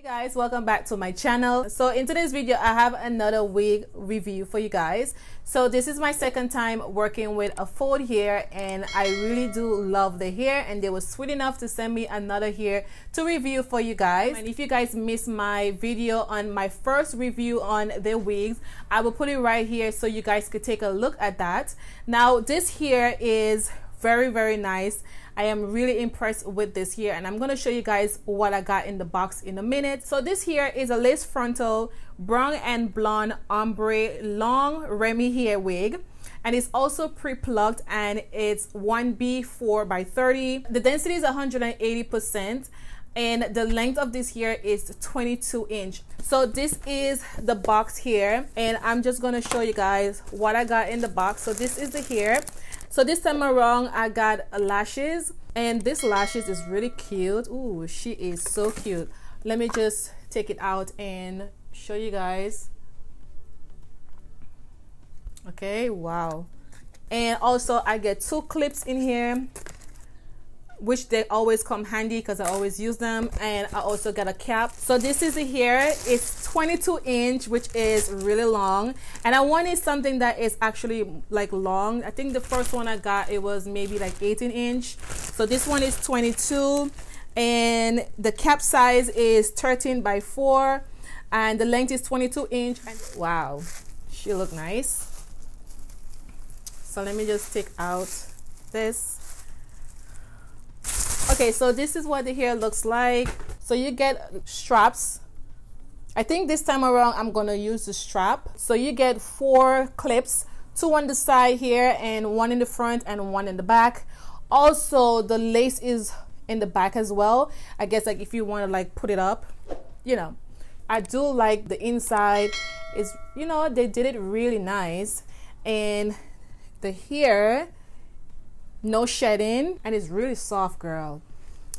Hey guys, welcome back to my channel. So in today's video, I have another wig review for you guys. So this is my second time working with Affordhair and I really do love the hair and they were sweet enough to send me another hair to review for you guys. And if you guys missed my video on my first review on the wigs, I will put it right here so you guys could take a look at that. Now this hair is very, very nice. I am really impressed with this here and I'm going to show you guys what I got in the box in a minute. So this here is a lace frontal brown and blonde ombre long Remy hair wig and it's also pre-plucked and it's 1B 4 by 30. The density is 180% and the length of this here is 22 inch so this is the box here and i'm just going to show you guys what i got in the box so this is the hair so this time around, I got lashes and this lashes is really cute. Ooh, she is so cute. Let me just take it out and show you guys. Okay, wow. And also I get two clips in here which they always come handy because I always use them and I also got a cap so this is a hair it's 22 inch which is really long. And I wanted something that is actually like long. I think the first one I got it was maybe like 18 inch. So this one is 22 and the cap size is 13 by 4 and the length is 22 inch. And wow. She look nice. So let me just take out this. Okay, so this is what the hair looks like. So you get straps. I think this time around I'm gonna use the strap. So you get four clips, two on the side here and one in the front and one in the back. Also, the lace is in the back as well. I guess like if you want to like put it up, you know. I do like the inside is, you know, they did it really nice. And the hair no shedding and it's really soft girl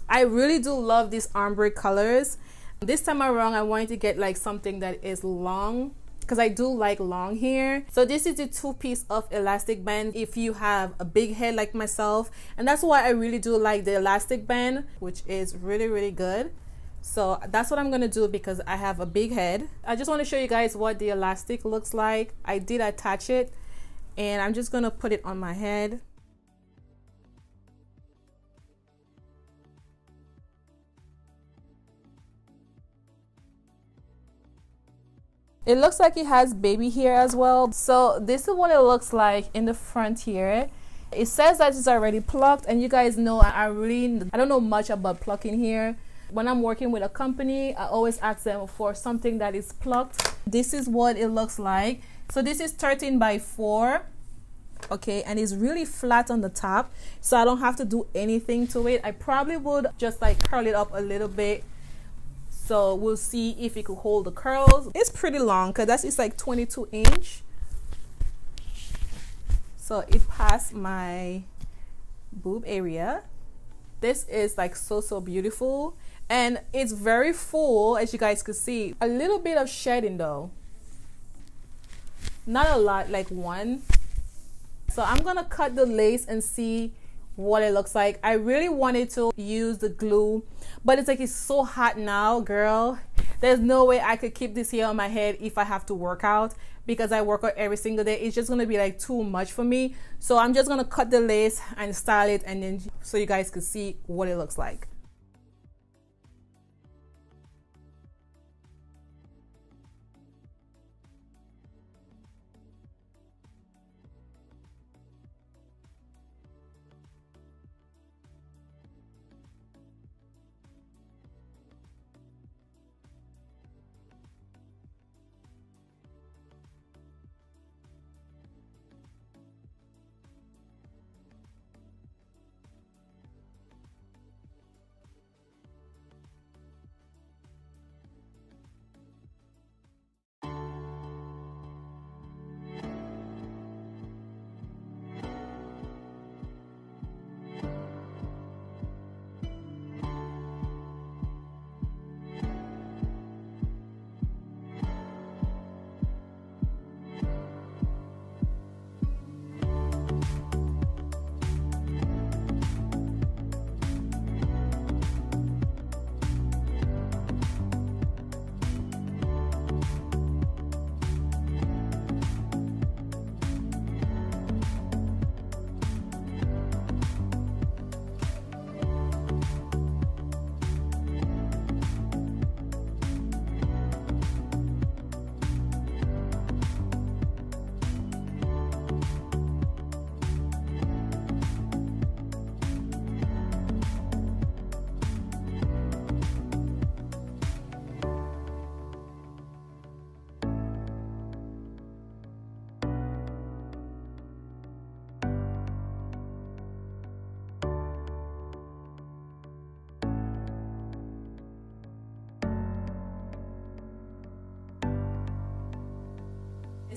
i really do love these ombre colors this time around i wanted to get like something that is long because I do like long hair. So this is the two piece of elastic band if you have a big head like myself. And that's why I really do like the elastic band, which is really, really good. So that's what I'm going to do because I have a big head. I just want to show you guys what the elastic looks like. I did attach it and I'm just going to put it on my head. It looks like it has baby hair as well. So this is what it looks like in the front here. It says that it's already plucked and you guys know I really, I don't know much about plucking here. When I'm working with a company, I always ask them for something that is plucked. This is what it looks like. So this is 13 by 4 okay and it's really flat on the top so I don't have to do anything to it I probably would just like curl it up a little bit so we'll see if it could hold the curls. It's pretty long because that's it's like 22 inch. So it passed my boob area. This is like so so beautiful. And it's very full as you guys could see. A little bit of shedding though. Not a lot like one. So i'm gonna cut the lace and see what it looks like. I really wanted to use the glue, but it's like it's so hot now, girl. There's no way I could keep this here on my head if I have to work out because I work out every single day. It's just gonna be like too much for me. So I'm just gonna cut the lace and style it and then so you guys can see what it looks like.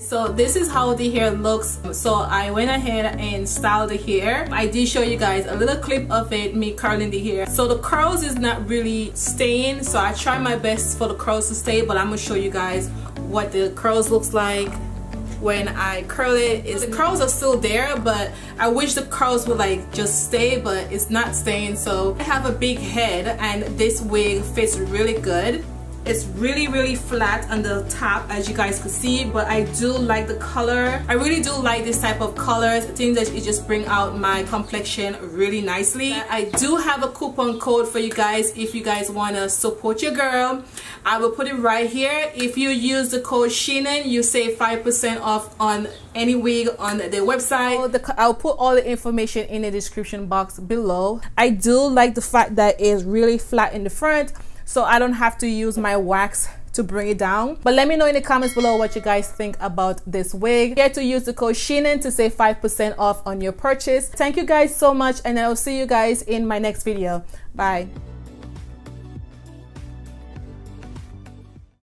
So this is how the hair looks. So I went ahead and styled the hair. I did show you guys a little clip of it, me curling the hair. So the curls is not really staying. So I try my best for the curls to stay, but I'm gonna show you guys what the curls looks like when I curl it is the curls are still there but I wish the curls would like just stay but it's not staying so I have a big head and this wig fits really good it's really really flat on the top as you guys can see but I do like the color. I really do like this type of colors. I think that it just bring out my complexion really nicely. I do have a coupon code for you guys if you guys want to support your girl. I will put it right here. If you use the code Sheenan you save 5% off on any wig on their website. Oh, I'll put all the information in the description box below. I do like the fact that it's really flat in the front so I don't have to use my wax to bring it down. But let me know in the comments below what you guys think about this wig. Get to use the code Sheenan to save 5% off on your purchase. Thank you guys so much and I'll see you guys in my next video. Bye.